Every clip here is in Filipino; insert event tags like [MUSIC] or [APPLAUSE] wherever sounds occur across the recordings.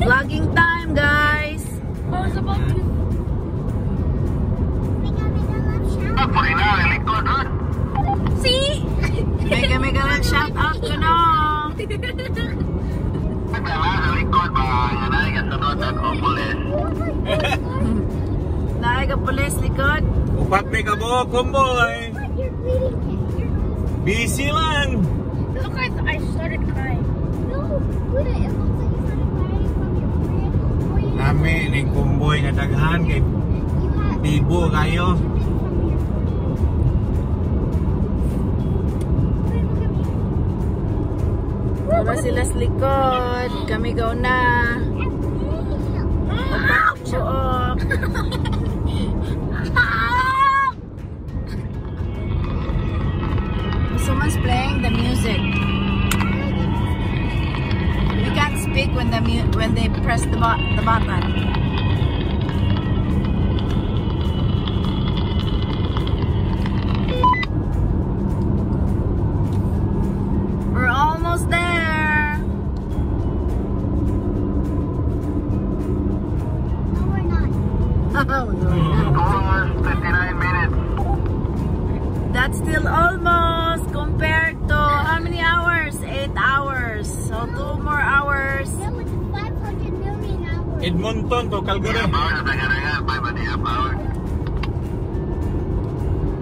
Vlogging time, guys. I was about to. See? Mega mega lang shout out ko no. Naay ka pulis likod. Upat may kabo, kumboy. Busy lang. Look, I, I started crying. Nami, ning kumboy nga daghan kay tibo kayo. Wala sila sa likod. Kami go na. Suok. when they press the, bot the button. Edmonton to Calgary.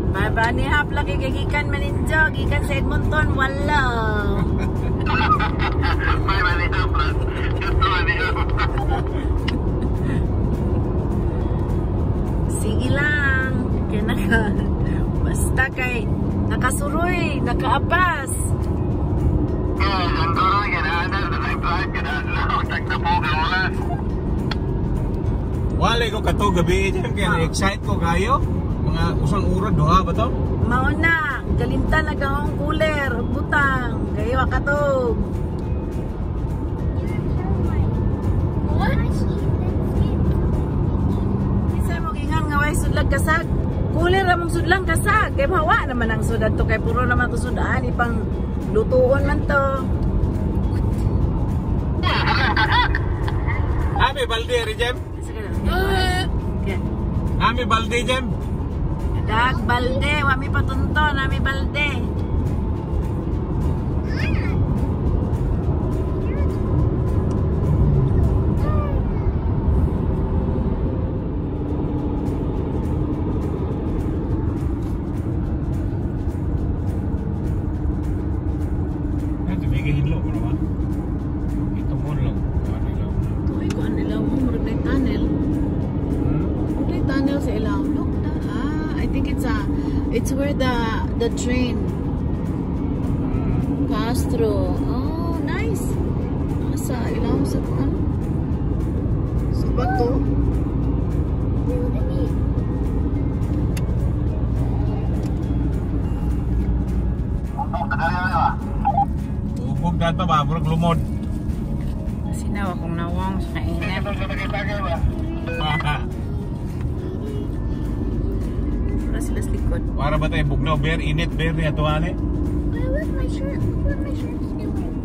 Baba ni Hap lagi gigikan meninjo, gigikan sa Edmonton, wala. Bye bye ni Hap. Sige lang, kaya naka, basta kay nakasuroy, nakaabas. Yeah, ang tuloy, kaya na, na, na, na, na, na, Wala ko kato gabi dyan kaya excited ko kayo. Mga usang ura, duha ba to? Mauna, galintan lang ang cooler, butang, kayo akatog. What? Isa mo gingan nga way sudlag kasag. Cooler ramong sudlang kasag. Kay hawa naman ang sudan to kay puro naman to sudan ipang lutuon man to. Ami balde dyan. Uh, Okay. Ami balde dyan. Dag balde, wami patunton, nami balde. Where the, the train pass through. Oh, nice. Sa ilaw sa ano? Sa bato. Ubog na ito ba? Lumod. Sinaw akong nawang sa kainip. [LAUGHS] sila likod. Para ba tayo bugnaw? Bear, init, bear niya ito ane? where's my shirt? Where's my shirt? doing?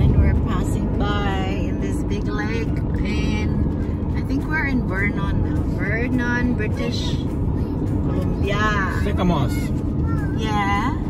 And we're passing by in this big lake and I think we're in Vernon now. Vernon, British Columbia. Sycamores. Yeah. Yeah.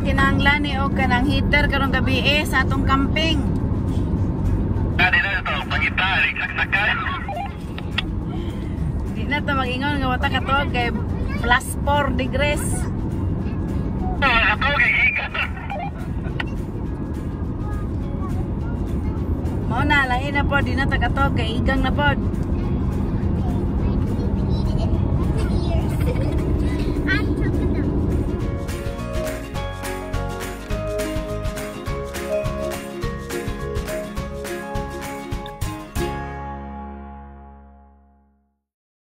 kinahanglan ni og kanang heater karong gabi eh sa atong camping. Dali na ito, pagita, sakay. Di na to magingon nga wata katuog kay plus 4 degrees. Mao na lahi na po di na ta katuog kay igang na pod.